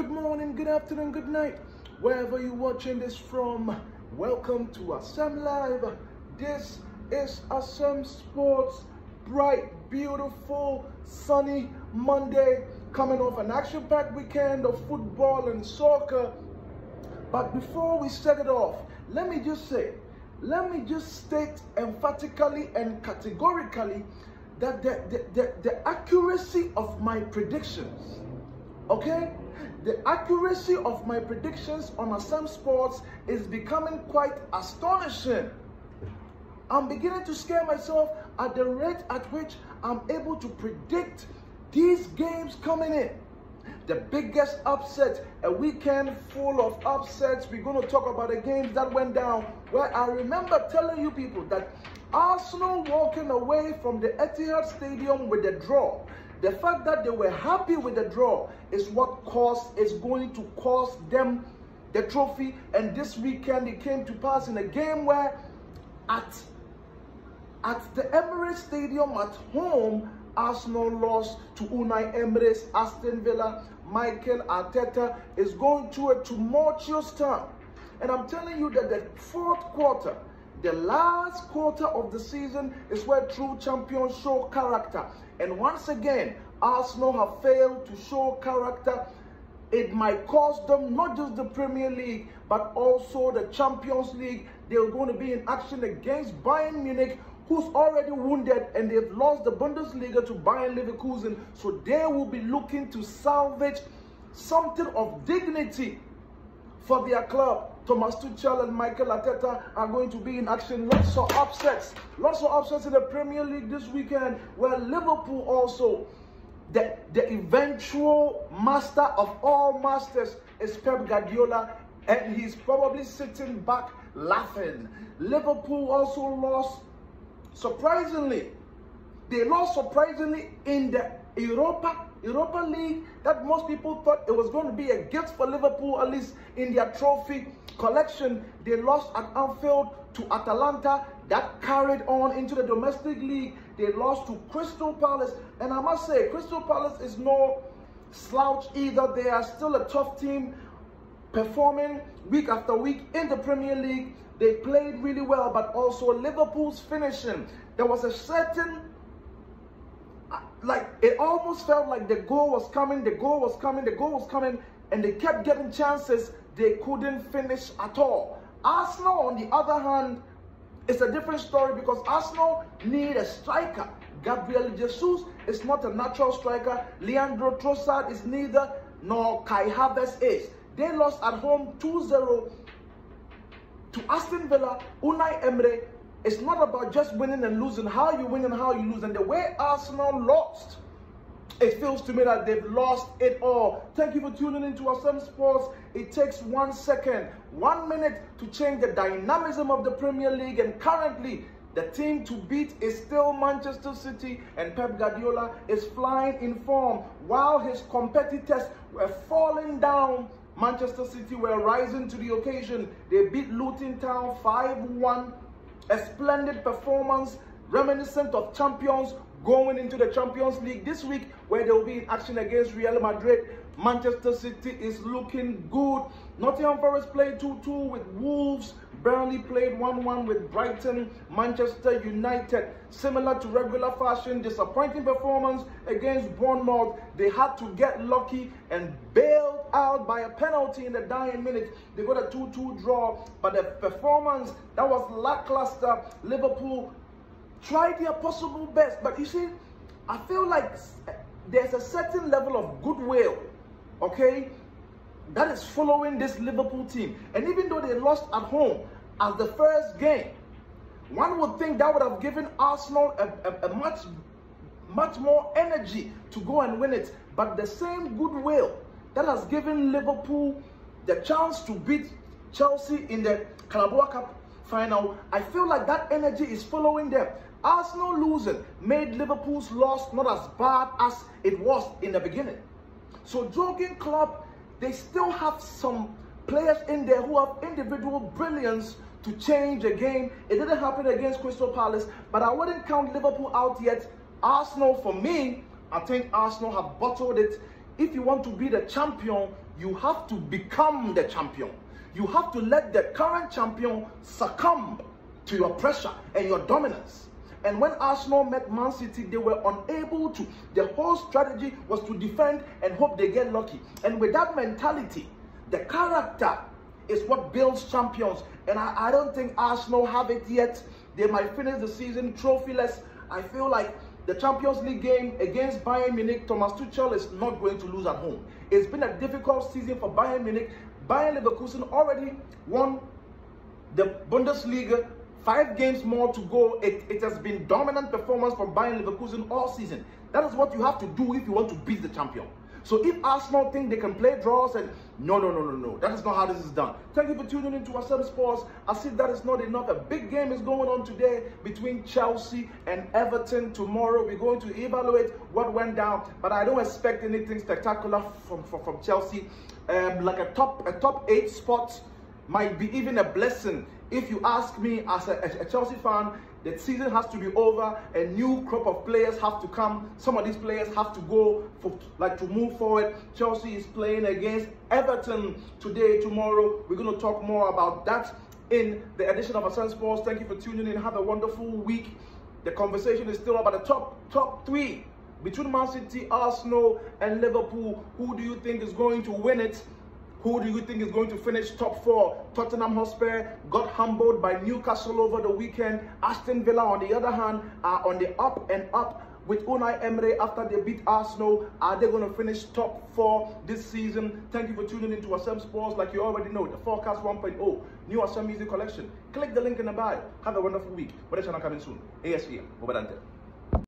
Good morning, good afternoon, good night. Wherever you're watching this from, welcome to Asem Live. This is Asem Sports. Bright, beautiful, sunny Monday. Coming off an action-packed weekend of football and soccer. But before we set it off, let me just say, let me just state emphatically and categorically that the, the, the, the accuracy of my predictions, okay? The accuracy of my predictions on Asem Sports is becoming quite astonishing. I'm beginning to scare myself at the rate at which I'm able to predict these games coming in. The biggest upset, a weekend full of upsets. We're going to talk about the games that went down. Where I remember telling you people that Arsenal walking away from the Etihad Stadium with a draw. The fact that they were happy with the draw is what caused is going to cost them the trophy. And this weekend it came to pass in a game where at at the Emirates Stadium at home, Arsenal lost to Unai Emery's Aston Villa. Michael Arteta is going through a tumultuous time. And I'm telling you that the fourth quarter, the last quarter of the season is where true champions show character. And once again, Arsenal have failed to show character. It might cost them not just the Premier League, but also the Champions League. They're going to be in action against Bayern Munich, who's already wounded and they've lost the Bundesliga to Bayern Leverkusen. So they will be looking to salvage something of dignity for their club. Thomas Tuchel and Michael Arteta are going to be in action. Lots of upsets. Lots of upsets in the Premier League this weekend where Liverpool also, the, the eventual master of all masters is Pep Guardiola and he's probably sitting back laughing. Liverpool also lost surprisingly, they lost surprisingly in the Europa Europa League that most people thought it was going to be a gift for Liverpool, at least in their trophy collection. They lost at Anfield to Atalanta. That carried on into the domestic league. They lost to Crystal Palace. And I must say, Crystal Palace is no slouch either. They are still a tough team performing week after week in the Premier League. They played really well, but also Liverpool's finishing. There was a certain, uh, like, it almost felt like the goal was coming, the goal was coming, the goal was coming, and they kept getting chances. They couldn't finish at all. Arsenal, on the other hand, is a different story because Arsenal need a striker. Gabriel Jesus is not a natural striker. Leandro Trossard is neither, nor Kai Havertz is. They lost at home 2-0 to Aston Villa, Unai Emery, it's not about just winning and losing, how you win and how you lose. And the way Arsenal lost, it feels to me that they've lost it all. Thank you for tuning into Asem Sports. It takes one second, one minute to change the dynamism of the Premier League. And currently, the team to beat is still Manchester City, and Pep Guardiola is flying in form while his competitors were falling down Manchester City were rising to the occasion. They beat Luton Town 5-1. A splendid performance reminiscent of champions going into the Champions League this week where they will be in action against Real Madrid. Manchester City is looking good. Nottingham Forest played 2-2 with Wolves. Burnley played 1-1 with Brighton. Manchester United, similar to regular fashion, disappointing performance against Bournemouth. They had to get lucky and bailed out by a penalty in the dying minute. They got a 2-2 draw, but the performance that was lackluster. Liverpool tried their possible best, but you see, I feel like there's a certain level of goodwill, okay, that is following this Liverpool team. And even though they lost at home as the first game, one would think that would have given Arsenal a, a, a much, much more energy to go and win it. But the same goodwill that has given Liverpool the chance to beat Chelsea in the Carabao Cup final, I feel like that energy is following them. Arsenal losing made Liverpool's loss not as bad as it was in the beginning. So Jurgen Klopp they still have some players in there who have individual brilliance to change a game. It didn't happen against Crystal Palace, but I wouldn't count Liverpool out yet. Arsenal, for me, I think Arsenal have bottled it. If you want to be the champion, you have to become the champion. You have to let the current champion succumb to your pressure and your dominance. And when Arsenal met Man City, they were unable to. The whole strategy was to defend and hope they get lucky. And with that mentality, the character is what builds champions. And I, I don't think Arsenal have it yet. They might finish the season trophyless. I feel like the Champions League game against Bayern Munich, Thomas Tuchel is not going to lose at home. It's been a difficult season for Bayern Munich. Bayern Leverkusen already won the Bundesliga Five games more to go. It, it has been dominant performance from Bayern Leverkusen all season. That is what you have to do if you want to beat the champion. So if Arsenal think they can play draws and no, no, no, no, no. That is not how this is done. Thank you for tuning in to Asem Sports. I see that is not enough. A big game is going on today between Chelsea and Everton. Tomorrow we're going to evaluate what went down, but I don't expect anything spectacular from, from, from Chelsea. Um, like a top a top eight spot might be even a blessing. If you ask me as a, a, Chelsea fan, the season has to be over. A new crop of players have to come. Some of these players have to go for like to move forward. Chelsea is playing against Everton today, tomorrow. We're going to talk more about that in the edition of Asem Sports. Thank you for tuning in. Have a wonderful week. The conversation is still about the top top three between Man City, Arsenal, and Liverpool. Who do you think is going to win it? Who do you think is going to finish top four? Tottenham Hotspur got humbled by Newcastle over the weekend. Aston Villa, on the other hand, are on the up and up with Unai Emery after they beat Arsenal. Are they going to finish top four this season? Thank you for tuning into Asem Sports. Like you already know, the Forecast 1.0, new Asem Music Collection. Click the link in the bio. Have a wonderful week. Weather Channel coming soon? ASEM. Obadante.